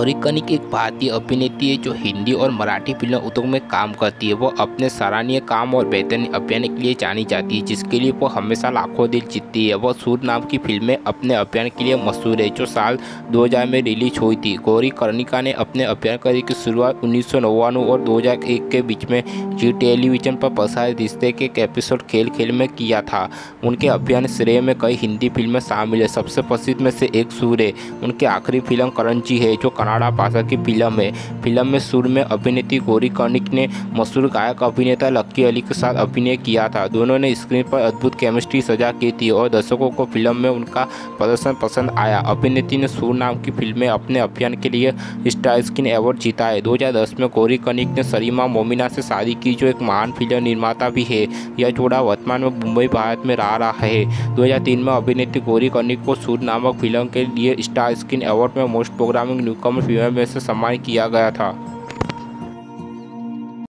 गौरी कनिक एक भारतीय अभिनेत्री है जो हिंदी और मराठी फ़िल्म उद्योग में काम करती है। वो अपने सराहनीय काम और बेहतरीन अभियान के लिए जानी जाती है, जिसके लिए वो हमेशा लाखों दिल जीतती है। वह सूर नाम की फ़िल्में अपने अभियान के लिए मशहूर है, जो साल 2000 में रिलीज़ हुई थी। गौरी कर्णिका ने अपने अभियान करियर की शुरुआत उन्नीस और 2001 के बीच में जी टेलीविज़न पर प्रसारित रिश्ते के एक एपिसोड खेल खेल में किया था। उनके अभियान श्रेय में कई हिंदी फ़िल्में शामिल है। सबसे प्रसिद्ध में से एक सूर है। उनकी आखिरी फ़िल्म करंजी है, जो कनाडा भाषा की फ़िल्म है फ़िल्म में सुर में अभिनेत्री गौरी कर्णिक ने मशहूर गायक अभिनेता लक्की अली के साथ अभिनय किया था। दोनों ने स्क्रीन पर अद्भुत केमिस्ट्री सजा की थी और दर्शकों को फ़िल्म में उनका प्रदर्शन पसंद आया। अभिनेत्री ने सुर नाम की फ़िल्म में अपने अभियान के लिए स्टार स्क्रीन अवार्ड जीता है दो हज़ार दस में गौरी कर्णिक ने सरीमा मोमिना से शादी की, जो एक महान फ़िल्म निर्माता भी है। यह जोड़ा वर्तमान में मुंबई, भारत में रह रहा है। 2003 में अभिनेत्री गौरी कर्णिक को सूर नामक फ़िल्म के लिए स्टार स्क्रीन अवार्ड में मोस्ट प्रोग्रामिंग न्यूकमर फ़िल्म में से सम्मान किया गया था।